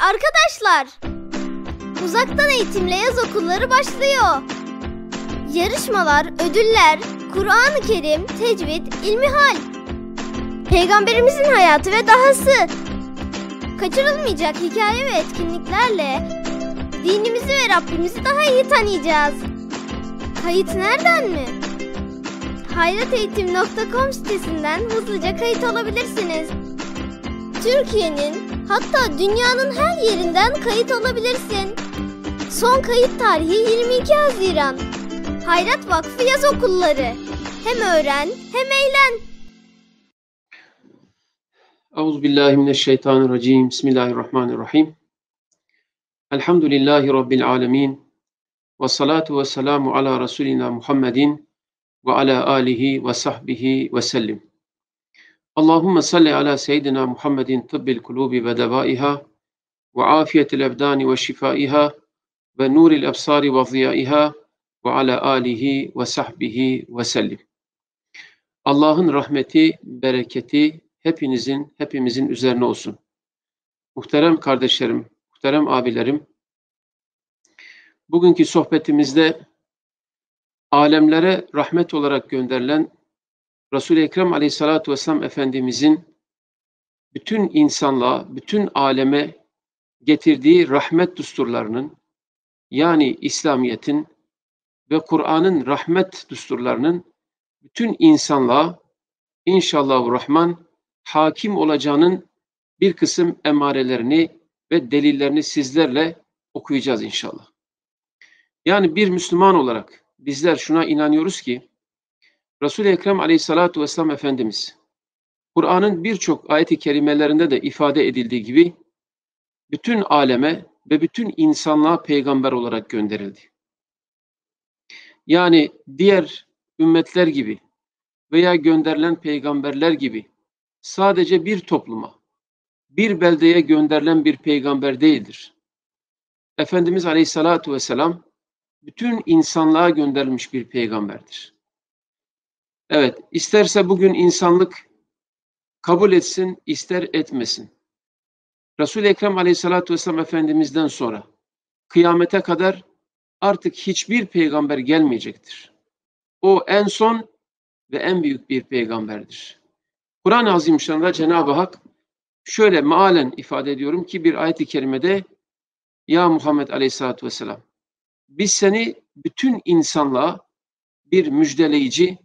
arkadaşlar. Uzaktan eğitimle yaz okulları başlıyor. Yarışmalar, ödüller, Kur'an-ı Kerim, tecvid, ilmihal. Peygamberimizin hayatı ve dahası. Kaçırılmayacak hikaye ve etkinliklerle dinimizi ve Rabbimizi daha iyi tanıyacağız. Kayıt nereden mi? hayrateğitim.com sitesinden hızlıca kayıt olabilirsiniz. Türkiye'nin hatta dünyanın her yerinden kayıt olabilirsin. Son kayıt tarihi 22 Haziran. Hayrat Vakfı Yaz Okulları. Hem öğren hem eğlen. Euzubillahimineşşeytanirracim. Bismillahirrahmanirrahim. Elhamdülillahi Rabbil alemin. Ve salatu ve selamu ala Resulina Muhammedin ve ala alihi ve sahbihi ve sellim. Allahümme salli ala seyyidina Muhammedin tıbbil kulubi ve devaiha ve afiyetil ebdani ve şifaiha ve nuril ebsari ve ziyaiha ve ala alihi ve sahbihi ve sellim. Allah'ın rahmeti, bereketi hepinizin, hepimizin üzerine olsun. Muhterem kardeşlerim, muhterem abilerim, bugünkü sohbetimizde alemlere rahmet olarak gönderilen Resul-i Ekrem Aleyhisselatü Vesselam Efendimizin bütün insanlığa, bütün aleme getirdiği rahmet düsturlarının yani İslamiyet'in ve Kur'an'ın rahmet düsturlarının bütün insanlığa inşallah Rahman hakim olacağının bir kısım emarelerini ve delillerini sizlerle okuyacağız inşallah. Yani bir Müslüman olarak bizler şuna inanıyoruz ki Resul-i Ekrem aleyhissalatu vesselam Efendimiz Kur'an'ın birçok ayet-i kerimelerinde de ifade edildiği gibi bütün aleme ve bütün insanlığa peygamber olarak gönderildi. Yani diğer ümmetler gibi veya gönderilen peygamberler gibi sadece bir topluma, bir beldeye gönderilen bir peygamber değildir. Efendimiz Aleyhissalatu vesselam bütün insanlığa gönderilmiş bir peygamberdir. Evet, isterse bugün insanlık kabul etsin, ister etmesin. Resul-i Ekrem Aleyhisselatü Vesselam Efendimiz'den sonra kıyamete kadar artık hiçbir peygamber gelmeyecektir. O en son ve en büyük bir peygamberdir. Kur'an-ı Azimüşşan'da Cenab-ı Hak şöyle mealen ifade ediyorum ki bir ayet-i kerimede Ya Muhammed Aleyhisselatü Vesselam biz seni bütün insanlığa bir müjdeleyici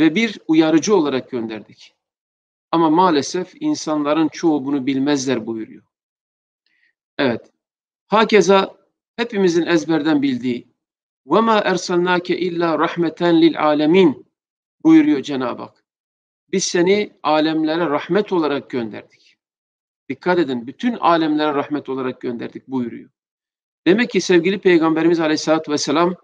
ve bir uyarıcı olarak gönderdik. Ama maalesef insanların çoğu bunu bilmezler buyuruyor. Evet. Hakeza hepimizin ezberden bildiği وَمَا اَرْسَلْنَاكَ اِلَّا رَحْمَةً لِلْعَالَمِينَ buyuruyor Cenab-ı Hak. Biz seni alemlere rahmet olarak gönderdik. Dikkat edin, bütün alemlere rahmet olarak gönderdik buyuruyor. Demek ki sevgili Peygamberimiz Aleyhisselatü Vesselam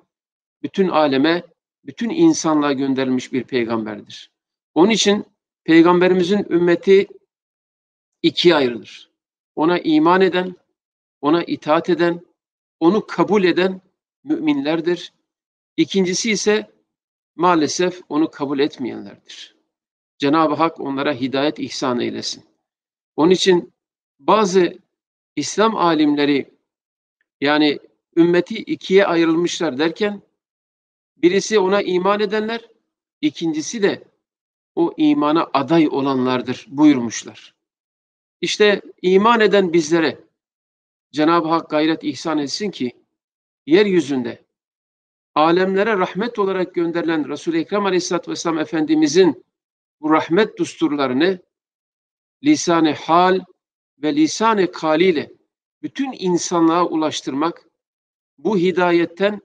bütün aleme, bütün insanlığa gönderilmiş bir peygamberdir. Onun için Peygamberimizin ümmeti ikiye ayrılır. Ona iman eden, ona itaat eden, onu kabul eden müminlerdir. İkincisi ise maalesef onu kabul etmeyenlerdir. Cenab-ı Hak onlara hidayet ihsan eylesin. Onun için bazı İslam alimleri yani ümmeti ikiye ayrılmışlar derken birisi ona iman edenler, ikincisi de o imana aday olanlardır buyurmuşlar. İşte iman eden bizlere Cenab-ı Hak gayret ihsan etsin ki yeryüzünde alemlere rahmet olarak gönderilen Resul-i Ekrem Aleyhisselatü Vesselam Efendimizin bu rahmet düsturlarını lisan-ı hal ve lisan-ı kaliyle bütün insanlığa ulaştırmak, bu hidayetten,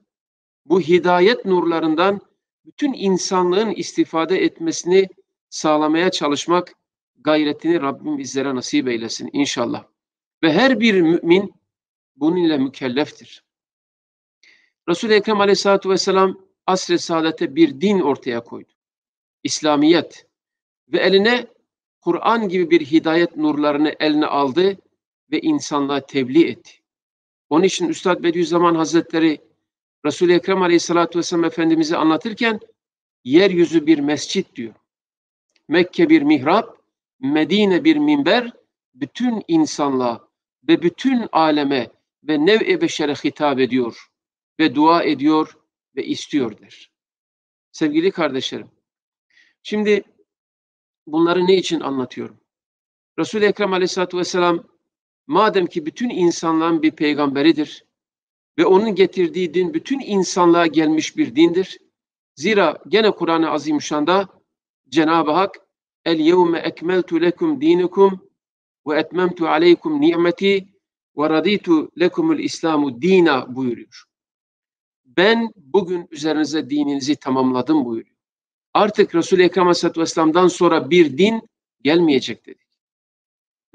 bu hidayet nurlarından bütün insanlığın istifade etmesini sağlamaya çalışmak gayretini Rabbim bizlere nasip eylesin inşallah. Ve her bir mümin bununla mükelleftir. Resul-i Ekrem Aleyhisselatü Vesselam asr-ı saadete bir din ortaya koydu. İslamiyet. Ve eline Kur'an gibi bir hidayet nurlarını eline aldı ve insanlığa tebliğ etti. Onun için Üstad Bediüzzaman Hazretleri Resul-i Ekrem Aleyhisselatü Vesselam Efendimiz'i anlatırken yeryüzü bir mescit diyor. Mekke bir mihrap, Medine bir minber, bütün insanlığa ve bütün aleme ve nev-i beşere hitap ediyor ve dua ediyor ve istiyor der. Sevgili kardeşlerim, şimdi bunları ne için anlatıyorum? Resul-i Ekrem aleyhissalatü vesselam madem ki bütün insanlığın bir peygamberidir ve onun getirdiği din bütün insanlığa gelmiş bir dindir. Zira gene Kur'an-ı Azimüşşan'da Cenab-ı Hak El yevme ekmeltu lekum dinukum ve etmemtu aleykum ni'meti ve raditu lekumul İslamu dina buyuruyor. Ben bugün üzerinize dininizi tamamladım buyuruyor. Artık Resul-i Ekrem Aleyhisselatü Vesselam'dan sonra bir din gelmeyecek dedi.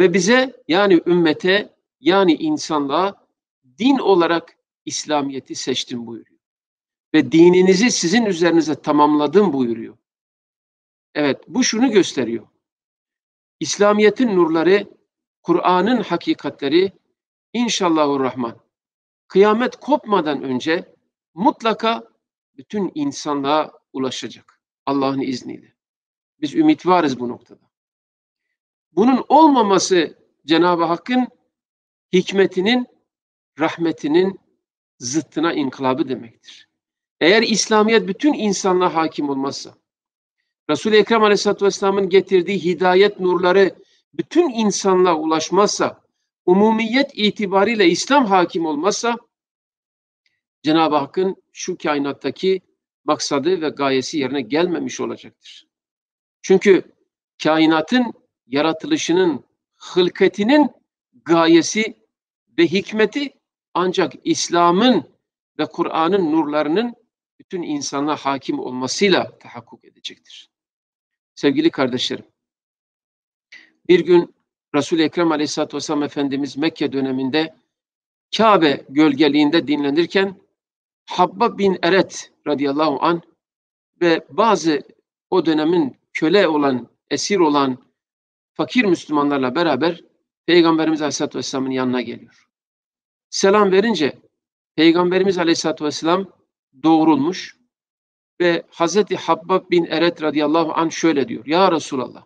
Ve bize yani ümmete yani insanlığa din olarak İslamiyet'i seçtim buyuruyor. Ve dininizi sizin üzerinize tamamladım buyuruyor. Evet bu şunu gösteriyor. İslamiyet'in nurları, Kur'an'ın hakikatleri inşallahurrahman kıyamet kopmadan önce mutlaka bütün insanlığa ulaşacak Allah'ın izniyle. Biz ümit varız bu noktada. Bunun olmaması Cenab-ı Hakk'ın hikmetinin, rahmetinin zıttına inkılabı demektir. Eğer İslamiyet bütün insanlığa hakim olmazsa, Resul-i Ekrem Aleyhisselatü Vesselam'ın getirdiği hidayet nurları bütün insanlığa ulaşmazsa, umumiyet itibariyle İslam hakim olmazsa, Cenab-ı Hakk'ın şu kainattaki maksadı ve gayesi yerine gelmemiş olacaktır. Çünkü kainatın yaratılışının, hılketinin gayesi ve hikmeti ancak İslam'ın ve Kur'an'ın nurlarının bütün insana hakim olmasıyla tahakkuk edecektir. Sevgili kardeşlerim, bir gün Resul-i Ekrem Aleyhisselatü Vesselam Efendimiz Mekke döneminde Kabe gölgeliğinde dinlenirken Habba bin Eret radıyallahu an ve bazı o dönemin köle olan, esir olan fakir Müslümanlarla beraber Peygamberimiz Aleyhisselatü Vesselam'ın yanına geliyor. Selam verince Peygamberimiz Aleyhisselatü Vesselam doğrulmuş ve Hazreti Habbab bin Eret radıyallahu an şöyle diyor. Ya Resulallah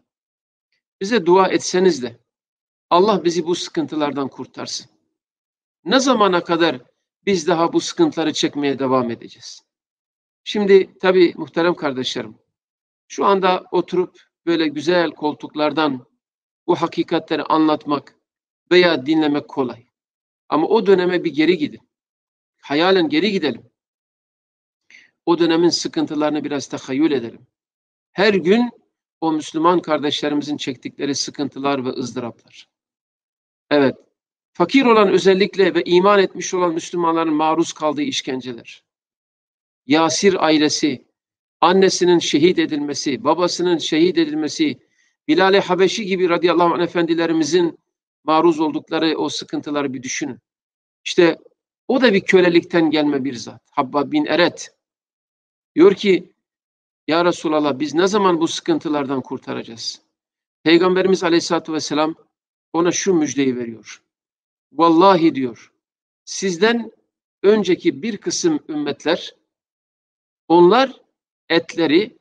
bize dua etseniz de Allah bizi bu sıkıntılardan kurtarsın. Ne zamana kadar biz daha bu sıkıntıları çekmeye devam edeceğiz? Şimdi tabii muhterem kardeşlerim, şu anda oturup böyle güzel koltuklardan bu hakikatleri anlatmak veya dinlemek kolay. Ama o döneme bir geri gidin. Hayalen geri gidelim. O dönemin sıkıntılarını biraz tahayyül edelim. Her gün o Müslüman kardeşlerimizin çektikleri sıkıntılar ve ızdıraplar. Evet, fakir olan özellikle ve iman etmiş olan Müslümanların maruz kaldığı işkenceler. Yasir ailesi, annesinin şehit edilmesi, babasının şehit edilmesi, Bilal-i Habeşi gibi radıyallahu anh efendilerimizin maruz oldukları o sıkıntıları bir düşünün. İşte o da bir kölelikten gelme bir zat. Habba bin Eret. Diyor ki Ya Resulallah biz ne zaman bu sıkıntılardan kurtaracağız? Peygamberimiz aleyhissalatü vesselam ona şu müjdeyi veriyor. Vallahi diyor sizden önceki bir kısım ümmetler onlar etleri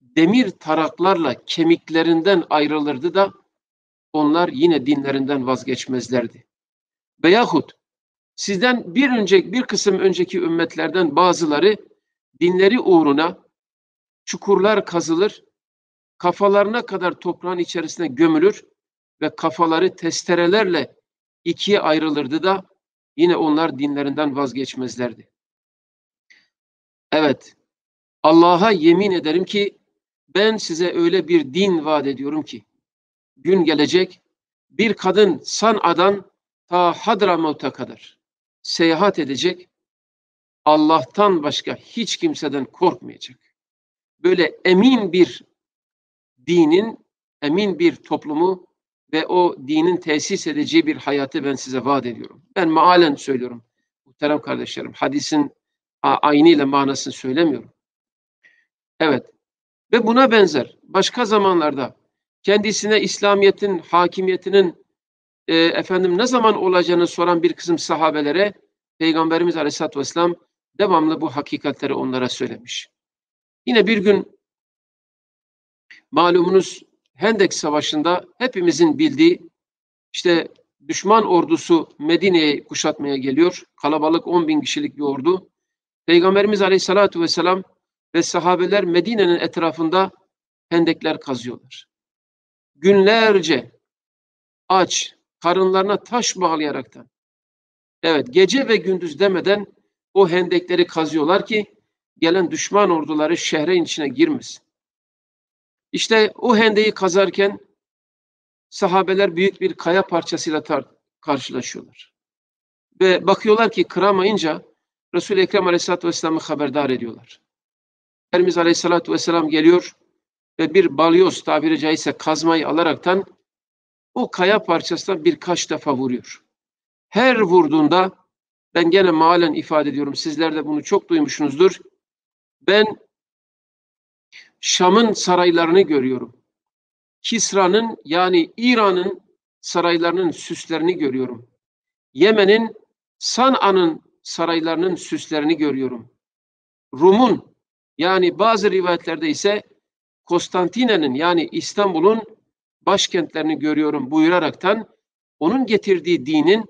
demir taraklarla kemiklerinden ayrılırdı da onlar yine dinlerinden vazgeçmezlerdi. Veyahut sizden bir önceki bir kısım önceki ümmetlerden bazıları dinleri uğruna çukurlar kazılır, kafalarına kadar toprağın içerisine gömülür ve kafaları testerelerle ikiye ayrılırdı da yine onlar dinlerinden vazgeçmezlerdi. Evet, Allah'a yemin ederim ki ben size öyle bir din vaat ediyorum ki gün gelecek bir kadın San'a'dan ta Hadramut'a kadar seyahat edecek. Allah'tan başka hiç kimseden korkmayacak. Böyle emin bir dinin, emin bir toplumu ve o dinin tesis edeceği bir hayatı ben size vaat ediyorum. Ben maalen söylüyorum muhterem kardeşlerim. Hadisin aynı ile manasını söylemiyorum. Evet. Ve buna benzer başka zamanlarda kendisine İslamiyet'in hakimiyetinin e, efendim ne zaman olacağını soran bir kısım sahabelere Peygamberimiz Aleyhisselatü Vesselam devamlı bu hakikatleri onlara söylemiş. Yine bir gün malumunuz Hendek Savaşı'nda hepimizin bildiği işte düşman ordusu Medine'yi kuşatmaya geliyor. Kalabalık 10 bin kişilik bir ordu. Peygamberimiz Aleyhisselatü Vesselam ve sahabeler Medine'nin etrafında hendekler kazıyorlar. Günlerce aç, karınlarına taş bağlayaraktan, evet gece ve gündüz demeden o hendekleri kazıyorlar ki gelen düşman orduları şehrin içine girmesin. İşte o hendeyi kazarken sahabeler büyük bir kaya parçasıyla karşılaşıyorlar. Ve bakıyorlar ki kıramayınca Resul-i Ekrem Aleyhisselatü Vesselam'ı haberdar ediyorlar. Efendimiz Aleyhisselatü Vesselam geliyor ve bir balyoz tabiri caizse kazmayı alaraktan o kaya parçasına birkaç defa vuruyor. Her vurduğunda ben gene malen ifade ediyorum. Sizler de bunu çok duymuşsunuzdur. Ben Şam'ın saraylarını görüyorum. Kisra'nın yani İran'ın saraylarının süslerini görüyorum. Yemen'in San'a'nın saraylarının süslerini görüyorum. Rum'un yani bazı rivayetlerde ise Konstantine'nin yani İstanbul'un başkentlerini görüyorum buyuraraktan onun getirdiği dinin,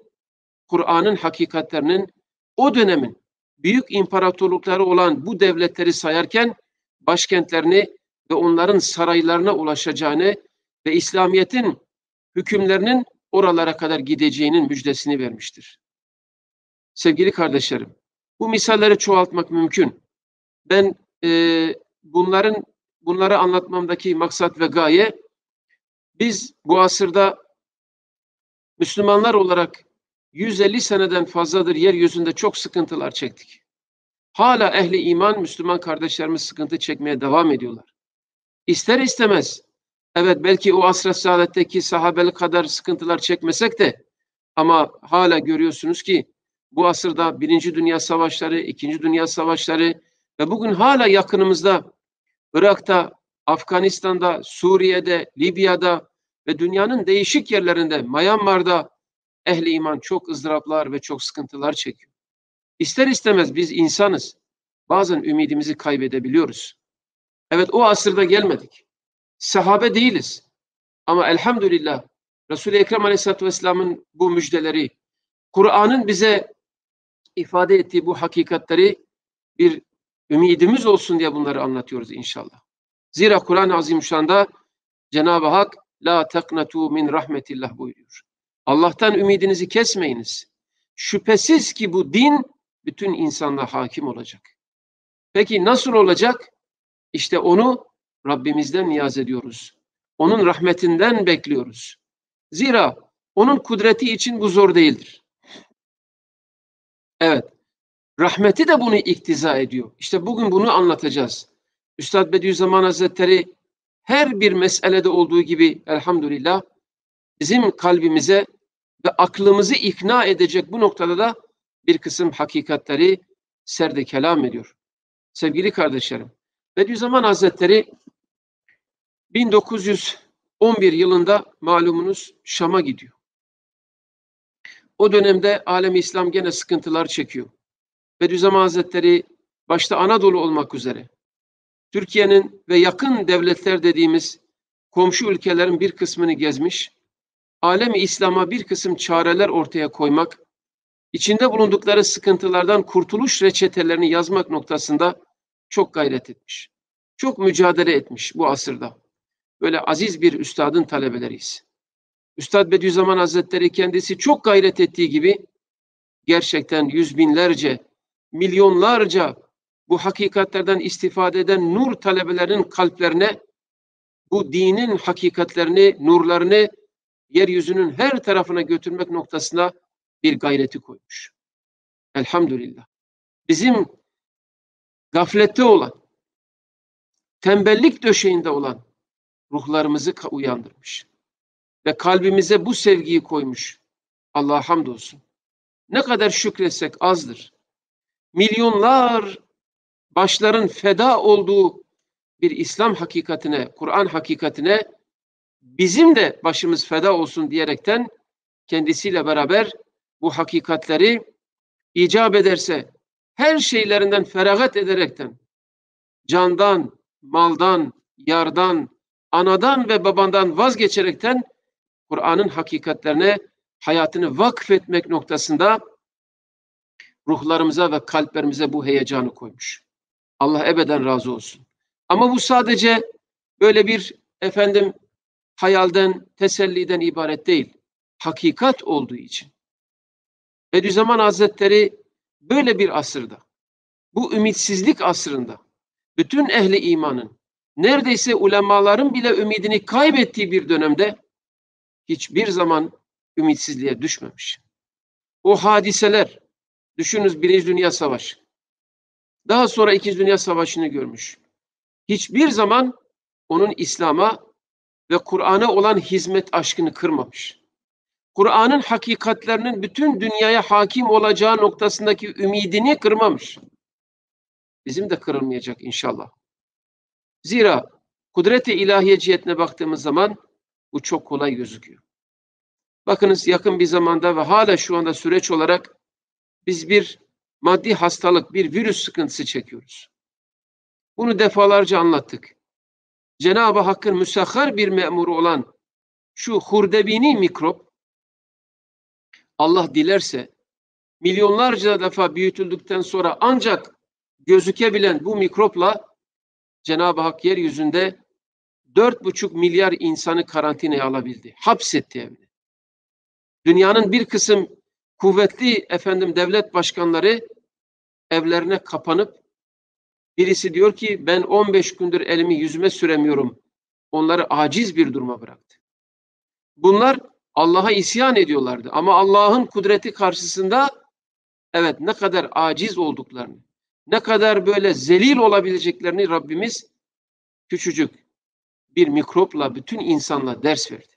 Kur'an'ın hakikatlerinin o dönemin büyük imparatorlukları olan bu devletleri sayarken başkentlerini ve onların saraylarına ulaşacağını ve İslamiyet'in hükümlerinin oralara kadar gideceğinin müjdesini vermiştir. Sevgili kardeşlerim, bu misalleri çoğaltmak mümkün. Ben e, bunların bunları anlatmamdaki maksat ve gaye biz bu asırda Müslümanlar olarak 150 seneden fazladır yeryüzünde çok sıkıntılar çektik. Hala ehli iman Müslüman kardeşlerimiz sıkıntı çekmeye devam ediyorlar. İster istemez, evet belki o asr-ı saadetteki sahabeli kadar sıkıntılar çekmesek de ama hala görüyorsunuz ki bu asırda Birinci Dünya Savaşları, İkinci Dünya Savaşları ve bugün hala yakınımızda Irak'ta, Afganistan'da, Suriye'de, Libya'da ve dünyanın değişik yerlerinde, Myanmar'da ehli iman çok ızdıraplar ve çok sıkıntılar çekiyor. İster istemez biz insanız. Bazen ümidimizi kaybedebiliyoruz. Evet o asırda gelmedik. Sahabe değiliz. Ama elhamdülillah Resul-i Ekrem Aleyhisselatü Vesselam'ın bu müjdeleri, Kur'an'ın bize ifade ettiği bu hakikatleri bir ümidimiz olsun diye bunları anlatıyoruz inşallah. Zira Kur'an-ı Azimüşşan'da Cenab-ı Hak la teknatu min rahmetillah buyuruyor. Allah'tan ümidinizi kesmeyiniz. Şüphesiz ki bu din bütün insanlığa hakim olacak. Peki nasıl olacak? İşte onu Rabbimizden niyaz ediyoruz. Onun rahmetinden bekliyoruz. Zira onun kudreti için bu zor değildir. Evet. Rahmeti de bunu iktiza ediyor. İşte bugün bunu anlatacağız. Üstad Bediüzzaman Hazretleri her bir meselede olduğu gibi elhamdülillah bizim kalbimize ve aklımızı ikna edecek bu noktada da bir kısım hakikatleri serde kelam ediyor. Sevgili kardeşlerim, Bediüzzaman Hazretleri 1911 yılında malumunuz Şam'a gidiyor. O dönemde alem İslam gene sıkıntılar çekiyor. Bediüzzaman Hazretleri başta Anadolu olmak üzere Türkiye'nin ve yakın devletler dediğimiz komşu ülkelerin bir kısmını gezmiş, alemi İslam'a bir kısım çareler ortaya koymak içinde bulundukları sıkıntılardan kurtuluş reçetelerini yazmak noktasında çok gayret etmiş. Çok mücadele etmiş bu asırda. Böyle aziz bir üstadın talebeleriyiz. Üstad Bediüzzaman Hazretleri kendisi çok gayret ettiği gibi gerçekten yüz binlerce, milyonlarca bu hakikatlerden istifade eden nur talebelerinin kalplerine bu dinin hakikatlerini, nurlarını yeryüzünün her tarafına götürmek noktasında bir gayreti koymuş. Elhamdülillah. Bizim gaflette olan, tembellik döşeğinde olan ruhlarımızı uyandırmış. Ve kalbimize bu sevgiyi koymuş. Allah'a hamdolsun. Ne kadar şükretsek azdır. Milyonlar başların feda olduğu bir İslam hakikatine, Kur'an hakikatine bizim de başımız feda olsun diyerekten kendisiyle beraber bu hakikatleri icap ederse her şeylerinden feragat ederekten candan, maldan, yardan, anadan ve babandan vazgeçerekten Kur'an'ın hakikatlerine hayatını vakfetmek noktasında ruhlarımıza ve kalplerimize bu heyecanı koymuş. Allah ebeden razı olsun. Ama bu sadece böyle bir efendim hayalden, teselliden ibaret değil. Hakikat olduğu için. Bediüzzaman Hazretleri böyle bir asırda, bu ümitsizlik asrında, bütün ehli imanın, neredeyse ulemaların bile ümidini kaybettiği bir dönemde hiçbir zaman ümitsizliğe düşmemiş. O hadiseler, düşününüz Birinci Dünya Savaşı, daha sonra İkinci Dünya Savaşı'nı görmüş. Hiçbir zaman onun İslam'a ve Kur'an'a olan hizmet aşkını kırmamış. Kur'an'ın hakikatlerinin bütün dünyaya hakim olacağı noktasındaki ümidini kırmamış. Bizim de kırılmayacak inşallah. Zira kudret-i ilahiye cihetine baktığımız zaman bu çok kolay gözüküyor. Bakınız yakın bir zamanda ve hala şu anda süreç olarak biz bir maddi hastalık, bir virüs sıkıntısı çekiyoruz. Bunu defalarca anlattık. Cenab-ı Hakk'ın müsahhar bir memuru olan şu hurdebini mikrop Allah dilerse milyonlarca defa büyütüldükten sonra ancak gözükebilen bu mikropla Cenab-ı Hak yeryüzünde dört buçuk milyar insanı karantinaya alabildi. Hapsetti evine. Dünyanın bir kısım kuvvetli efendim devlet başkanları evlerine kapanıp birisi diyor ki ben 15 gündür elimi yüzüme süremiyorum. Onları aciz bir duruma bıraktı. Bunlar Allah'a isyan ediyorlardı ama Allah'ın kudreti karşısında evet ne kadar aciz olduklarını, ne kadar böyle zelil olabileceklerini Rabbimiz küçücük bir mikropla bütün insanla ders verdi.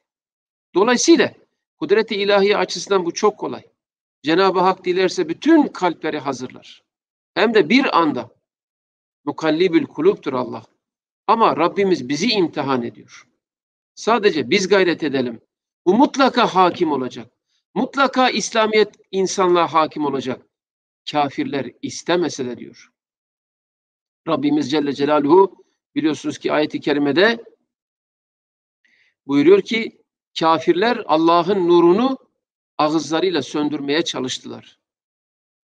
Dolayısıyla kudreti ilahi açısından bu çok kolay. Cenab-ı Hak dilerse bütün kalpleri hazırlar. Hem de bir anda. Mukallibül kuluptur Allah. Ama Rabbimiz bizi imtihan ediyor. Sadece biz gayret edelim. Bu mutlaka hakim olacak. Mutlaka İslamiyet insanlığa hakim olacak. Kafirler istemese de diyor. Rabbimiz Celle Celaluhu biliyorsunuz ki ayeti kerimede buyuruyor ki kafirler Allah'ın nurunu ağızlarıyla söndürmeye çalıştılar.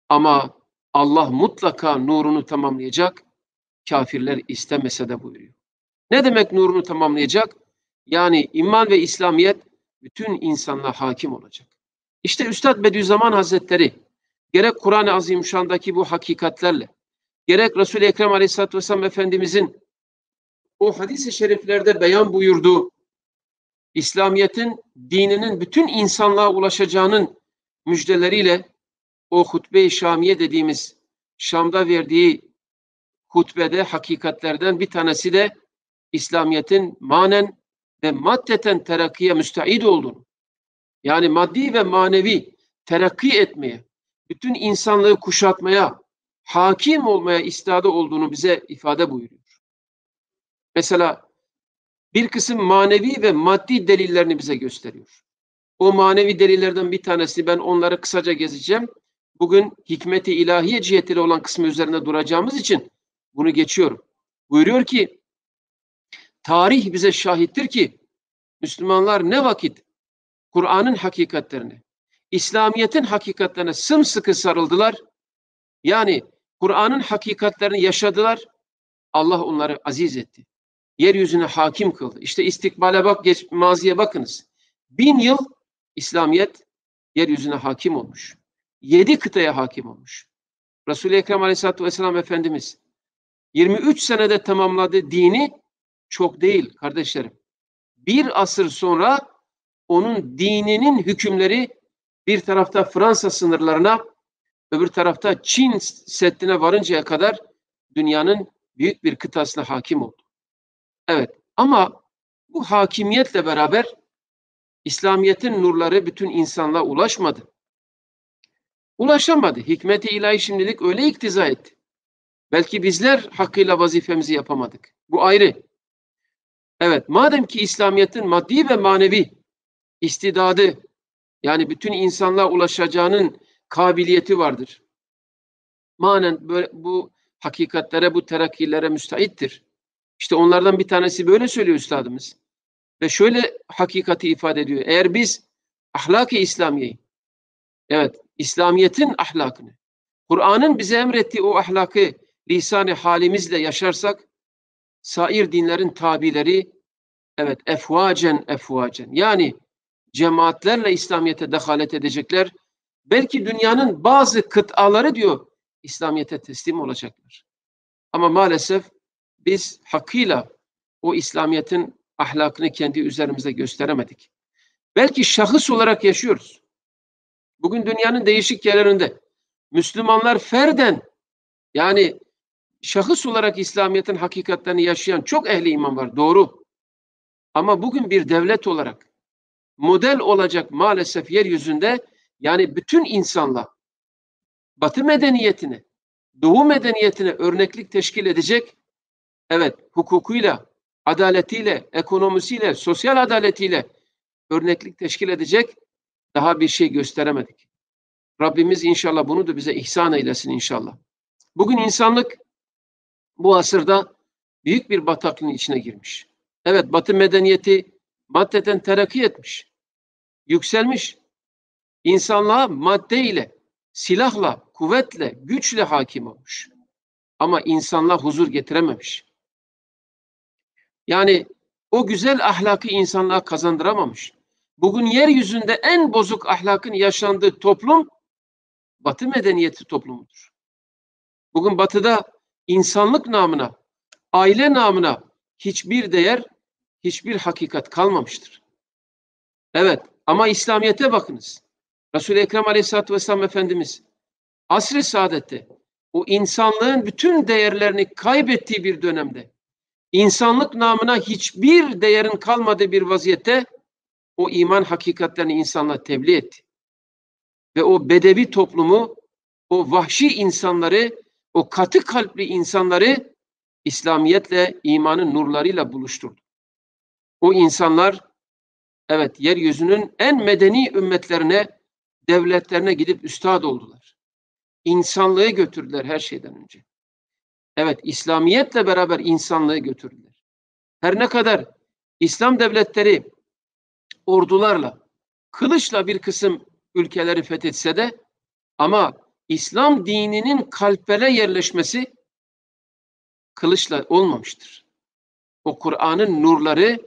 Ama Allah mutlaka nurunu tamamlayacak. Kafirler istemese de buyuruyor. Ne demek nurunu tamamlayacak? Yani iman ve İslamiyet bütün insanlığa hakim olacak. İşte Üstad Bediüzzaman Hazretleri gerek Kur'an-ı Azimüşşan'daki bu hakikatlerle gerek Resul-i Ekrem Aleyhisselatü Vesselam Efendimizin o hadis-i şeriflerde beyan buyurduğu İslamiyet'in dininin bütün insanlığa ulaşacağının müjdeleriyle o hutbe-i Şamiye dediğimiz Şam'da verdiği hutbede hakikatlerden bir tanesi de İslamiyet'in manen ve maddeten terakkiye müstahid olduğunu, yani maddi ve manevi terakki etmeye, bütün insanlığı kuşatmaya, hakim olmaya istidadı olduğunu bize ifade buyuruyor. Mesela bir kısım manevi ve maddi delillerini bize gösteriyor. O manevi delillerden bir tanesi ben onları kısaca gezeceğim. Bugün hikmeti ilahiye cihetiyle olan kısmı üzerinde duracağımız için bunu geçiyorum. Buyuruyor ki tarih bize şahittir ki Müslümanlar ne vakit Kur'an'ın hakikatlerini, İslamiyet'in hakikatlerine sımsıkı sarıldılar. Yani Kur'an'ın hakikatlerini yaşadılar. Allah onları aziz etti. Yeryüzüne hakim kıldı. İşte istikbale bak, geç, maziye bakınız. Bin yıl İslamiyet yeryüzüne hakim olmuş. Yedi kıtaya hakim olmuş. Resul-i Ekrem Aleyhisselatü Vesselam Efendimiz 23 senede tamamladı dini çok değil kardeşlerim. Bir asır sonra onun dininin hükümleri bir tarafta Fransa sınırlarına öbür tarafta Çin settine varıncaya kadar dünyanın büyük bir kıtasına hakim oldu. Evet ama bu hakimiyetle beraber İslamiyet'in nurları bütün insanlığa ulaşmadı. Ulaşamadı. Hikmeti ilahi şimdilik öyle iktiza etti. Belki bizler hakkıyla vazifemizi yapamadık. Bu ayrı. Evet, madem ki İslamiyet'in maddi ve manevi istidadı, yani bütün insanlığa ulaşacağının kabiliyeti vardır. Manen böyle, bu hakikatlere, bu terakkilere müstahittir. İşte onlardan bir tanesi böyle söylüyor üstadımız. Ve şöyle hakikati ifade ediyor. Eğer biz Ahlak-ı İslamiye'yi. Evet, İslamiyet'in ahlakını. Kur'an'ın bize emrettiği o ahlakı lisan-ı halimizle yaşarsak sair dinlerin tabileri evet efvacen efvacen yani cemaatlerle İslamiyet'e dehalet edecekler. Belki dünyanın bazı kıtaları diyor İslamiyet'e teslim olacaklar. Ama maalesef biz hakkıyla o İslamiyet'in ahlakını kendi üzerimize gösteremedik. Belki şahıs olarak yaşıyoruz. Bugün dünyanın değişik yerlerinde Müslümanlar ferden yani şahıs olarak İslamiyet'in hakikatlerini yaşayan çok ehli iman var. Doğru. Ama bugün bir devlet olarak model olacak maalesef yeryüzünde yani bütün insanlar Batı medeniyetine, Doğu medeniyetine örneklik teşkil edecek evet hukukuyla, adaletiyle, ekonomisiyle, sosyal adaletiyle örneklik teşkil edecek daha bir şey gösteremedik. Rabbimiz inşallah bunu da bize ihsan eylesin inşallah. Bugün insanlık bu asırda büyük bir bataklığın içine girmiş. Evet Batı medeniyeti maddeden terakki etmiş. Yükselmiş. İnsanlığa madde ile, silahla, kuvvetle, güçle hakim olmuş. Ama insanlığa huzur getirememiş. Yani o güzel ahlakı insanlığa kazandıramamış. Bugün yeryüzünde en bozuk ahlakın yaşandığı toplum Batı medeniyeti toplumudur. Bugün Batı'da insanlık namına, aile namına hiçbir değer, hiçbir hakikat kalmamıştır. Evet ama İslamiyet'e bakınız. Resul-i Ekrem Aleyhisselatü Vesselam Efendimiz asr-ı saadette o insanlığın bütün değerlerini kaybettiği bir dönemde insanlık namına hiçbir değerin kalmadığı bir vaziyette o iman hakikatlerini insanla tebliğ etti. Ve o bedevi toplumu, o vahşi insanları, o katı kalpli insanları İslamiyetle, imanın nurlarıyla buluşturdu. O insanlar evet yeryüzünün en medeni ümmetlerine, devletlerine gidip üstad oldular. İnsanlığı götürdüler her şeyden önce. Evet, İslamiyetle beraber insanlığı götürdüler. Her ne kadar İslam devletleri ordularla, kılıçla bir kısım ülkeleri fethetse de ama İslam dininin kalplere yerleşmesi kılıçla olmamıştır. O Kur'an'ın nurları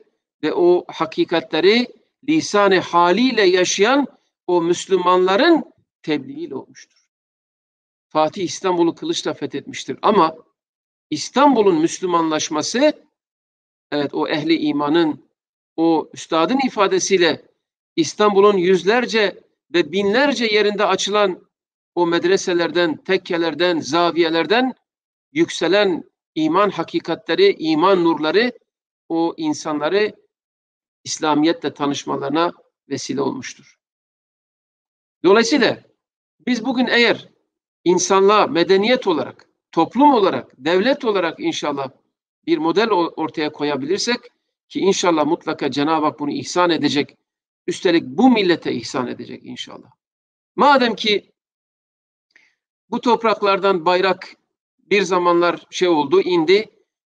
ve o hakikatleri lisan-ı haliyle yaşayan o Müslümanların tebliğiyle olmuştur. Fatih İstanbul'u kılıçla fethetmiştir ama İstanbul'un Müslümanlaşması evet o ehli imanın o üstadın ifadesiyle İstanbul'un yüzlerce ve binlerce yerinde açılan o medreselerden, tekkelerden, zaviyelerden yükselen iman hakikatleri, iman nurları o insanları İslamiyetle tanışmalarına vesile olmuştur. Dolayısıyla biz bugün eğer insanlığa medeniyet olarak, toplum olarak, devlet olarak inşallah bir model ortaya koyabilirsek ki inşallah mutlaka Cenab-ı Hak bunu ihsan edecek. Üstelik bu millete ihsan edecek inşallah. Madem ki bu topraklardan bayrak bir zamanlar şey oldu, indi.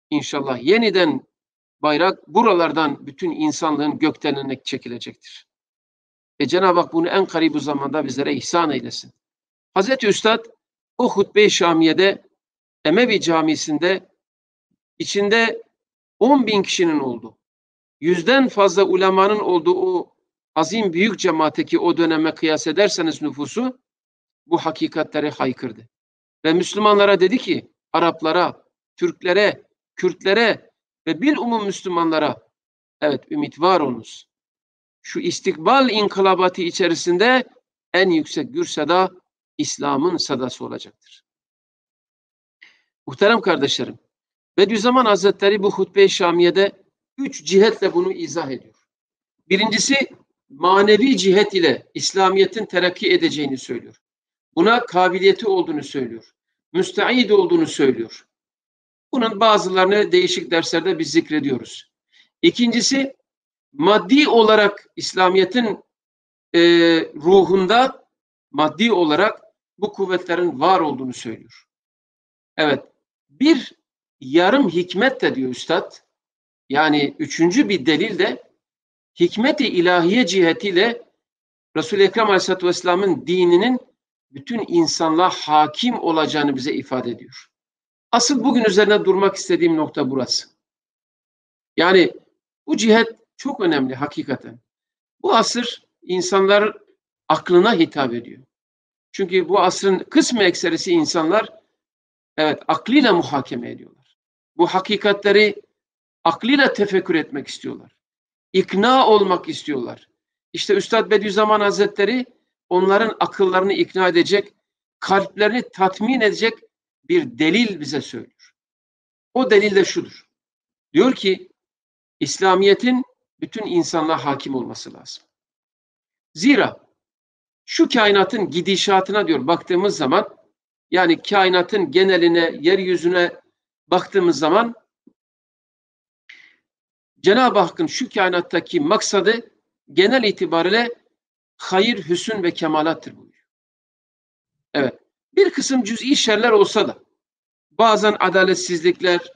İnşallah yeniden bayrak buralardan bütün insanlığın göklerine çekilecektir. Ve Cenab-ı Hak bunu en karibu zamanda bizlere ihsan eylesin. Hazreti Üstad o hutbe-i Şamiye'de Emevi Camisi'nde içinde 10 bin kişinin olduğu, yüzden fazla ulemanın olduğu o azim büyük cemaateki o döneme kıyas ederseniz nüfusu bu hakikatleri haykırdı. Ve Müslümanlara dedi ki Araplara, Türklere, Kürtlere ve bil umum Müslümanlara evet ümit var olunuz. Şu istikbal inkılabatı içerisinde en yüksek gür seda İslam'ın sadası olacaktır. Muhterem kardeşlerim, Bediüzzaman Hazretleri bu hutbe-i Şamiye'de üç cihetle bunu izah ediyor. Birincisi manevi cihet ile İslamiyet'in terakki edeceğini söylüyor. Buna kabiliyeti olduğunu söylüyor. Müsteid olduğunu söylüyor. Bunun bazılarını değişik derslerde biz zikrediyoruz. İkincisi maddi olarak İslamiyet'in e, ruhunda maddi olarak bu kuvvetlerin var olduğunu söylüyor. Evet bir yarım hikmet de diyor üstad yani üçüncü bir delil de hikmeti ilahiye cihetiyle Resul-i Ekrem Aleyhisselatü Vesselam'ın dininin bütün insanlığa hakim olacağını bize ifade ediyor. Asıl bugün üzerine durmak istediğim nokta burası. Yani bu cihet çok önemli hakikaten. Bu asır insanlar aklına hitap ediyor. Çünkü bu asrın kısmı ekserisi insanlar evet aklıyla muhakeme ediyorlar. Bu hakikatleri aklıyla tefekkür etmek istiyorlar. İkna olmak istiyorlar. İşte Üstad Bediüzzaman Hazretleri onların akıllarını ikna edecek, kalplerini tatmin edecek bir delil bize söylüyor. O delil de şudur. Diyor ki İslamiyet'in bütün insanlığa hakim olması lazım. Zira şu kainatın gidişatına diyor baktığımız zaman yani kainatın geneline, yeryüzüne baktığımız zaman Cenab-ı Hakk'ın şu kainattaki maksadı genel itibariyle hayır, hüsün ve kemalattır buyuruyor. Evet. Bir kısım cüz'i şerler olsa da bazen adaletsizlikler,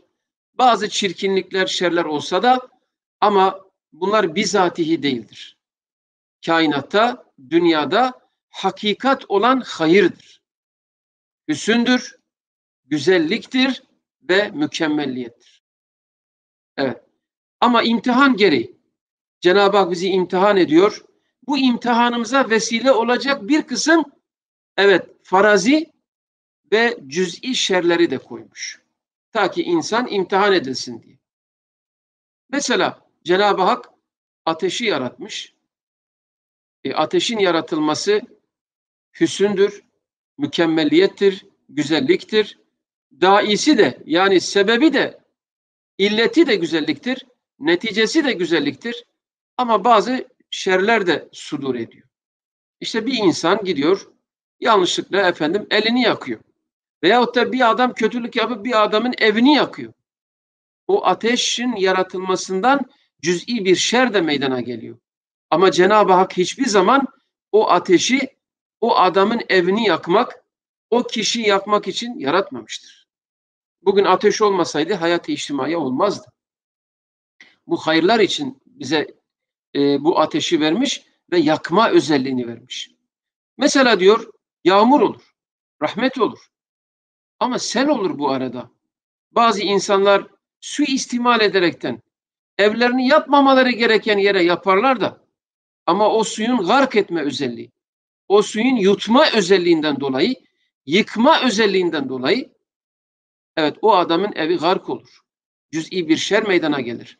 bazı çirkinlikler, şerler olsa da ama bunlar bizatihi değildir. Kainatta, dünyada hakikat olan hayırdır. Hüsündür, güzelliktir ve mükemmelliyettir. Evet. Ama imtihan gereği Cenab-ı Hak bizi imtihan ediyor. Bu imtihanımıza vesile olacak bir kısım evet farazi ve cüz'i şerleri de koymuş. Ta ki insan imtihan edilsin diye. Mesela Cenab-ı Hak ateşi yaratmış. E, ateşin yaratılması hüsündür, mükemmelliyettir, güzelliktir. Daisi de yani sebebi de illeti de güzelliktir, neticesi de güzelliktir. Ama bazı şerler de sudur ediyor. İşte bir insan gidiyor yanlışlıkla efendim elini yakıyor. Veyahut da bir adam kötülük yapıp bir adamın evini yakıyor. O ateşin yaratılmasından cüz'i bir şer de meydana geliyor. Ama Cenab-ı Hak hiçbir zaman o ateşi o adamın evini yakmak, o kişiyi yakmak için yaratmamıştır. Bugün ateş olmasaydı hayat-ı olmazdı. Bu hayırlar için bize e, bu ateşi vermiş ve yakma özelliğini vermiş. Mesela diyor yağmur olur, rahmet olur. Ama sel olur bu arada. Bazı insanlar su istimal ederekten evlerini yapmamaları gereken yere yaparlar da ama o suyun gark etme özelliği, o suyun yutma özelliğinden dolayı, yıkma özelliğinden dolayı evet o adamın evi gark olur. Cüz'i bir şer meydana gelir.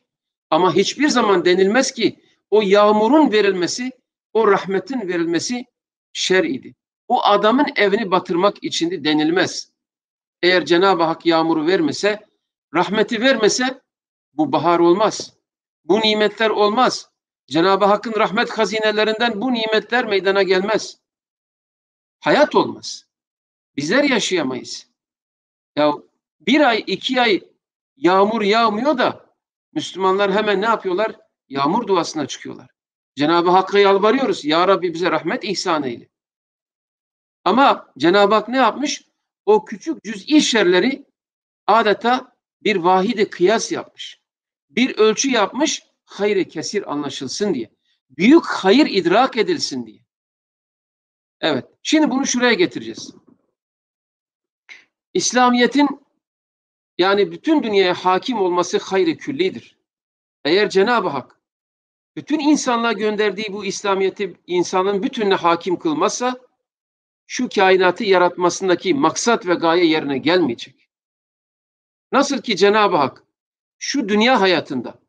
Ama hiçbir zaman denilmez ki o yağmurun verilmesi, o rahmetin verilmesi şer idi. O adamın evini batırmak içindi denilmez. Eğer Cenab-ı Hak yağmuru vermese, rahmeti vermese bu bahar olmaz. Bu nimetler olmaz. Cenab-ı Hakk'ın rahmet hazinelerinden bu nimetler meydana gelmez. Hayat olmaz. Bizler yaşayamayız. Ya bir ay, iki ay yağmur yağmıyor da Müslümanlar hemen ne yapıyorlar? Yağmur duasına çıkıyorlar. Cenab-ı Hakk'a yalvarıyoruz. Ya Rabbi bize rahmet ihsan eyle. Ama Cenab-ı Hak ne yapmış? O küçük cüz'i şerleri adeta bir vahide kıyas yapmış. Bir ölçü yapmış, hayır kesir anlaşılsın diye. Büyük hayır idrak edilsin diye. Evet, şimdi bunu şuraya getireceğiz. İslamiyet'in yani bütün dünyaya hakim olması hayri küllidir. Eğer Cenab-ı Hak bütün insanlığa gönderdiği bu İslamiyet'i insanın bütününe hakim kılmazsa şu kainatı yaratmasındaki maksat ve gaye yerine gelmeyecek. Nasıl ki Cenab-ı Hak şu dünya hayatında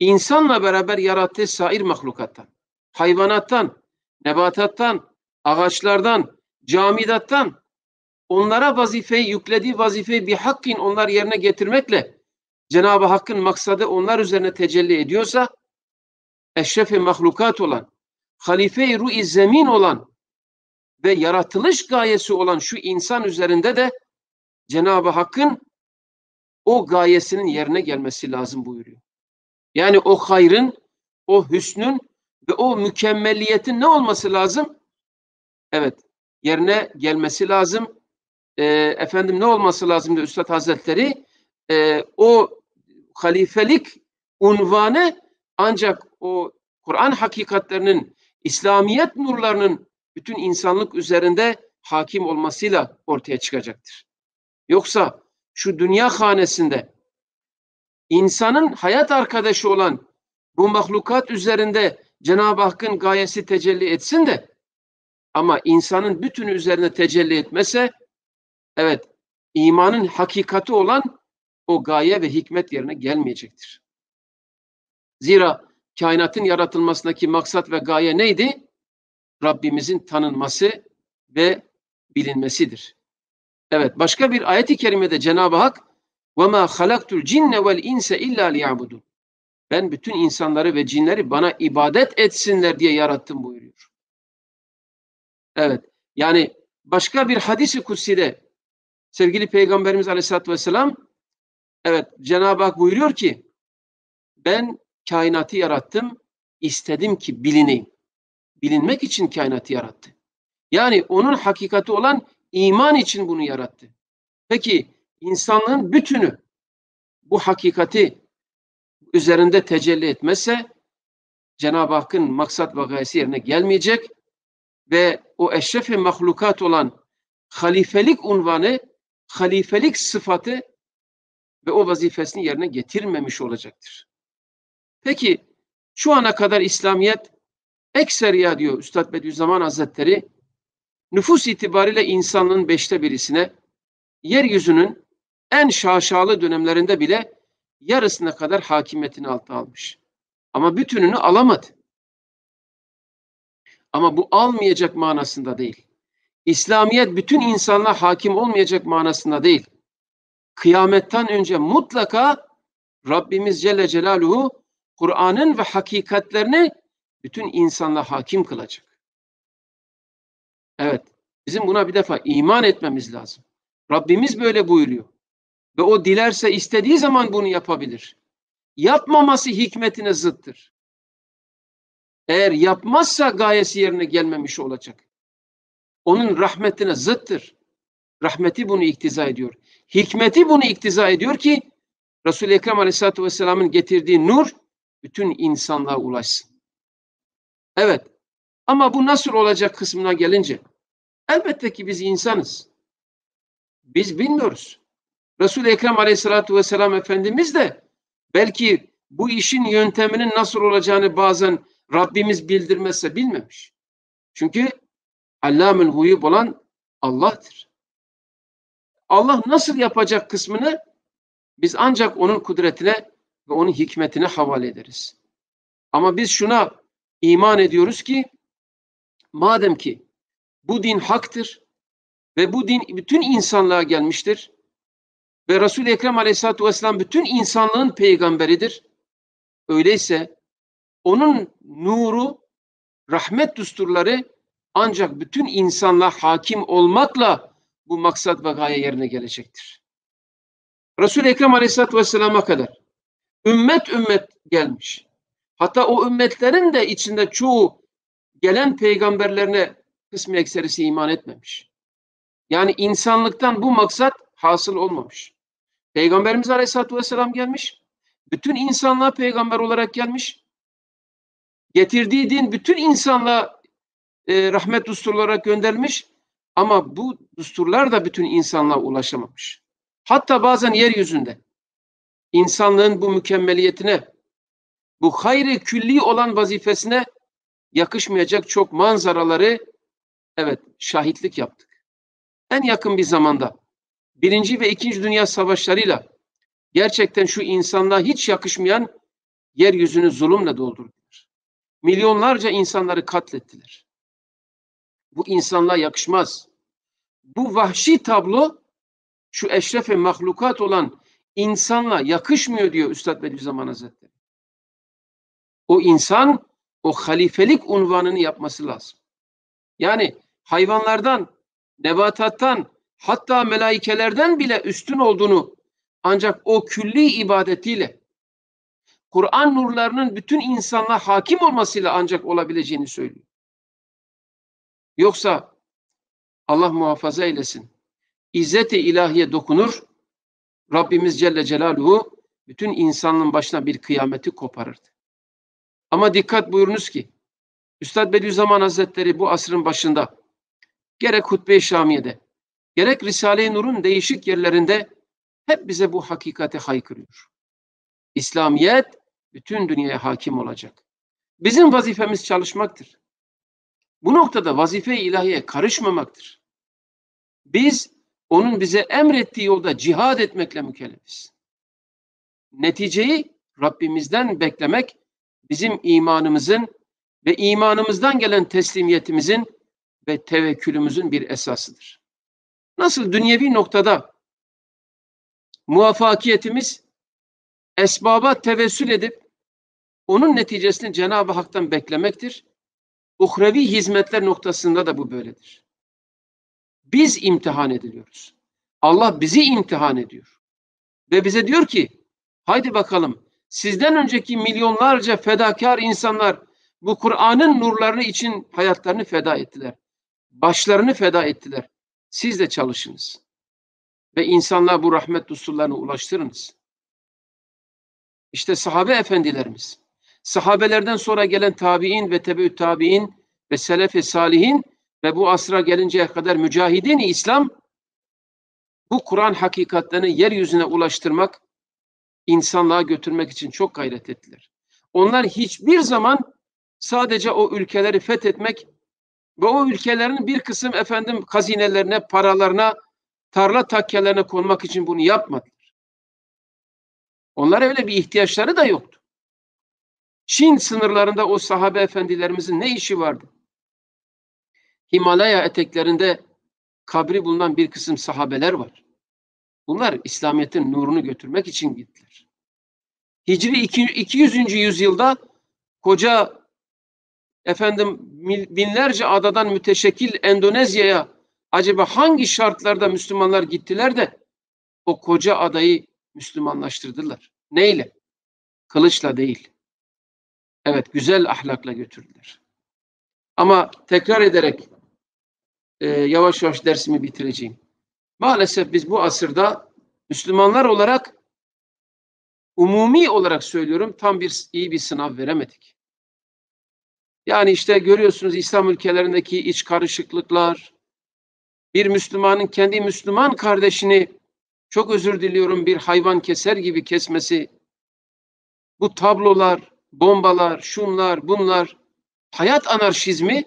insanla beraber yarattığı sair mahlukattan, hayvanattan, nebatattan, ağaçlardan, camidattan onlara vazifeyi, yüklediği vazifeyi bir hakkin onlar yerine getirmekle Cenab-ı Hakk'ın maksadı onlar üzerine tecelli ediyorsa eşrefi mahlukat olan, halife-i ru'i zemin olan ve yaratılış gayesi olan şu insan üzerinde de Cenab-ı Hakk'ın o gayesinin yerine gelmesi lazım buyuruyor. Yani o hayrın, o hüsnün ve o mükemmelliyetin ne olması lazım? Evet, yerine gelmesi lazım. E, efendim ne olması lazım diyor Üstad Hazretleri? E, o halifelik unvanı ancak o Kur'an hakikatlerinin İslamiyet nurlarının bütün insanlık üzerinde hakim olmasıyla ortaya çıkacaktır. Yoksa şu dünya hanesinde insanın hayat arkadaşı olan bu mahlukat üzerinde Cenab-ı Hakk'ın gayesi tecelli etsin de ama insanın bütünü üzerine tecelli etmese evet imanın hakikati olan o gaye ve hikmet yerine gelmeyecektir. Zira kainatın yaratılmasındaki maksat ve gaye neydi? Rabbimizin tanınması ve bilinmesidir. Evet başka bir ayet-i kerimede Cenab-ı Hak ve ma halaktul cinne vel insa illa liyabudun. Ben bütün insanları ve cinleri bana ibadet etsinler diye yarattım buyuruyor. Evet. Yani başka bir hadisi kutside sevgili Peygamberimiz Aleyhisselatü Vesselam evet Cenab-ı Hak buyuruyor ki ben kainatı yarattım istedim ki bilineyim. Bilinmek için kainatı yarattı. Yani onun hakikati olan iman için bunu yarattı. Peki insanlığın bütünü bu hakikati üzerinde tecelli etmezse Cenab-ı Hakk'ın maksat ve gayesi yerine gelmeyecek ve o eşrefi mahlukat olan halifelik unvanı, halifelik sıfatı ve o vazifesini yerine getirmemiş olacaktır. Peki şu ana kadar İslamiyet ekseriya diyor Üstad Bediüzzaman Hazretleri nüfus itibariyle insanlığın beşte birisine yeryüzünün en şaşalı dönemlerinde bile yarısına kadar hakimiyetini altına almış. Ama bütününü alamadı. Ama bu almayacak manasında değil. İslamiyet bütün insanlığa hakim olmayacak manasında değil. Kıyametten önce mutlaka Rabbimiz Celle Celaluhu Kur'an'ın ve hakikatlerini bütün insanlığa hakim kılacak. Evet, bizim buna bir defa iman etmemiz lazım. Rabbimiz böyle buyuruyor. Ve o dilerse istediği zaman bunu yapabilir. Yapmaması hikmetine zıttır. Eğer yapmazsa gayesi yerine gelmemiş olacak. Onun rahmetine zıttır. Rahmeti bunu iktiza ediyor. Hikmeti bunu iktiza ediyor ki Resul-i Ekrem Aleyhisselatü Vesselam'ın getirdiği nur bütün insanlığa ulaşsın. Evet. Ama bu nasıl olacak kısmına gelince elbette ki biz insanız. Biz bilmiyoruz. Resul-i Ekrem Aleyhisselatü Vesselam Efendimiz de belki bu işin yönteminin nasıl olacağını bazen Rabbimiz bildirmezse bilmemiş. Çünkü Allamül huyub olan Allah'tır. Allah nasıl yapacak kısmını biz ancak onun kudretine ve onun hikmetine havale ederiz. Ama biz şuna iman ediyoruz ki madem ki bu din haktır ve bu din bütün insanlığa gelmiştir ve Resul-i Ekrem Aleyhisselatü Vesselam bütün insanlığın peygamberidir. Öyleyse onun nuru, rahmet düsturları ancak bütün insanla hakim olmakla bu maksat ve gaye yerine gelecektir. Resul-i Ekrem Aleyhisselatü Vesselam'a kadar ümmet ümmet gelmiş. Hatta o ümmetlerin de içinde çoğu gelen peygamberlerine kısmı ekserisi iman etmemiş. Yani insanlıktan bu maksat hasıl olmamış. Peygamberimiz Aleyhisselatü Vesselam gelmiş. Bütün insanlığa peygamber olarak gelmiş. Getirdiği din bütün insanlığa e, rahmet düsturları olarak göndermiş. Ama bu düsturlar da bütün insanlığa ulaşamamış. Hatta bazen yeryüzünde insanlığın bu mükemmeliyetine, bu hayri külli olan vazifesine yakışmayacak çok manzaraları evet şahitlik yaptık. En yakın bir zamanda Birinci ve İkinci Dünya Savaşlarıyla gerçekten şu insanlığa hiç yakışmayan yeryüzünü zulümle doldurdular. Milyonlarca insanları katlettiler. Bu insanlığa yakışmaz. Bu vahşi tablo şu eşrefe mahlukat olan insanla yakışmıyor diyor Üstad Bediüzzaman Hazretleri. O insan o halifelik unvanını yapması lazım. Yani hayvanlardan, nebatattan, hatta melaikelerden bile üstün olduğunu ancak o külli ibadetiyle Kur'an nurlarının bütün insanla hakim olmasıyla ancak olabileceğini söylüyor. Yoksa Allah muhafaza eylesin. İzzet-i ilahiye dokunur. Rabbimiz Celle Celaluhu bütün insanlığın başına bir kıyameti koparırdı. Ama dikkat buyurunuz ki Üstad Bediüzzaman Hazretleri bu asrın başında gerek Hutbe-i Şamiye'de gerek Risale-i Nur'un değişik yerlerinde hep bize bu hakikati haykırıyor. İslamiyet bütün dünyaya hakim olacak. Bizim vazifemiz çalışmaktır. Bu noktada vazife-i ilahiye karışmamaktır. Biz onun bize emrettiği yolda cihad etmekle mükellefiz. Neticeyi Rabbimizden beklemek bizim imanımızın ve imanımızdan gelen teslimiyetimizin ve tevekkülümüzün bir esasıdır. Nasıl dünyevi noktada muvaffakiyetimiz esbaba tevessül edip onun neticesini Cenab-ı Hak'tan beklemektir. Uhrevi hizmetler noktasında da bu böyledir. Biz imtihan ediliyoruz. Allah bizi imtihan ediyor. Ve bize diyor ki, haydi bakalım sizden önceki milyonlarca fedakar insanlar bu Kur'an'ın nurları için hayatlarını feda ettiler. Başlarını feda ettiler. Siz de çalışınız. Ve insanlığa bu rahmet dusturlarını ulaştırınız. İşte sahabe efendilerimiz, sahabelerden sonra gelen tabi'in ve tebeüt tabi'in ve selef-i salihin ve bu asra gelinceye kadar mücahidin İslam bu Kur'an hakikatlerini yeryüzüne ulaştırmak, insanlığa götürmek için çok gayret ettiler. Onlar hiçbir zaman sadece o ülkeleri fethetmek ve o ülkelerin bir kısım efendim kazinelerine, paralarına, tarla takkelerine konmak için bunu yapmadılar. Onlar öyle bir ihtiyaçları da yoktu. Çin sınırlarında o sahabe efendilerimizin ne işi vardı? Himalaya eteklerinde kabri bulunan bir kısım sahabeler var. Bunlar İslamiyet'in nurunu götürmek için gittiler. Hicri 200. yüzyılda koca efendim binlerce adadan müteşekkil Endonezya'ya acaba hangi şartlarda Müslümanlar gittiler de o koca adayı Müslümanlaştırdılar? Neyle? Kılıçla değil. Evet, güzel ahlakla götürdüler. Ama tekrar ederek e, yavaş yavaş dersimi bitireceğim. Maalesef biz bu asırda Müslümanlar olarak umumi olarak söylüyorum tam bir iyi bir sınav veremedik. Yani işte görüyorsunuz İslam ülkelerindeki iç karışıklıklar, bir Müslümanın kendi Müslüman kardeşini çok özür diliyorum bir hayvan keser gibi kesmesi, bu tablolar, bombalar, şunlar, bunlar, hayat anarşizmi,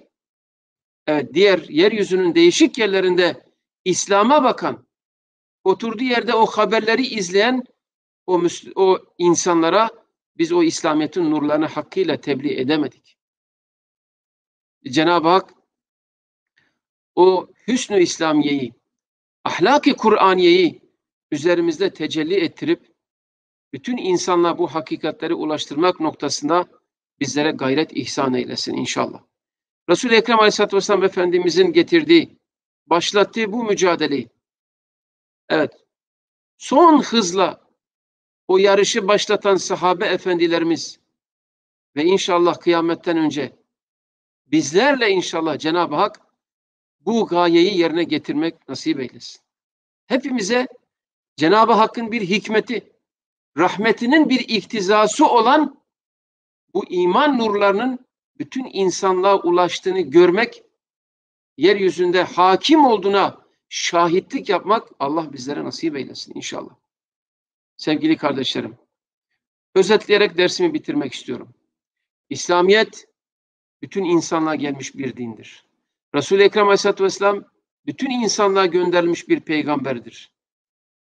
evet diğer yeryüzünün değişik yerlerinde İslam'a bakan, oturduğu yerde o haberleri izleyen o, o insanlara biz o İslamiyet'in nurlarını hakkıyla tebliğ edemedik. Cenab-ı Hak o hüsnü İslamiyeyi, ahlaki Kur'aniyeyi üzerimizde tecelli ettirip bütün insanlığa bu hakikatleri ulaştırmak noktasında bizlere gayret ihsan eylesin inşallah. Resul-i Ekrem Aleyhisselatü Vesselam Efendimizin getirdiği, başlattığı bu mücadeleyi, evet, son hızla o yarışı başlatan sahabe efendilerimiz ve inşallah kıyametten önce bizlerle inşallah Cenab-ı Hak bu gayeyi yerine getirmek nasip eylesin. Hepimize Cenab-ı Hakk'ın bir hikmeti, rahmetinin bir iktizası olan bu iman nurlarının bütün insanlığa ulaştığını görmek, yeryüzünde hakim olduğuna şahitlik yapmak Allah bizlere nasip eylesin inşallah. Sevgili kardeşlerim, özetleyerek dersimi bitirmek istiyorum. İslamiyet bütün insanlığa gelmiş bir dindir. Resul-i Ekrem Aleyhisselatü Vesselam bütün insanlığa gönderilmiş bir peygamberdir.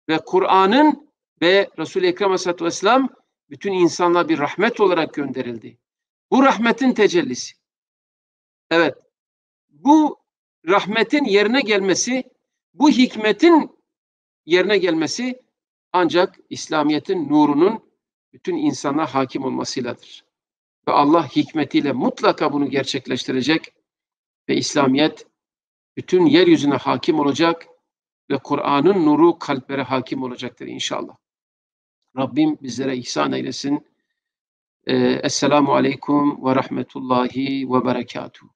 Ve Kur'an'ın ve Resul-i Ekrem Aleyhisselatü Vesselam bütün insanlığa bir rahmet olarak gönderildi. Bu rahmetin tecellisi. Evet, bu rahmetin yerine gelmesi, bu hikmetin yerine gelmesi ancak İslamiyet'in nurunun bütün insana hakim olmasıyladır. Ve Allah hikmetiyle mutlaka bunu gerçekleştirecek ve İslamiyet bütün yeryüzüne hakim olacak ve Kur'an'ın nuru kalplere hakim olacaktır inşallah. Rabbim bizlere ihsan eylesin. Ee, Esselamu Aleyküm ve Rahmetullahi ve Berekatuhu.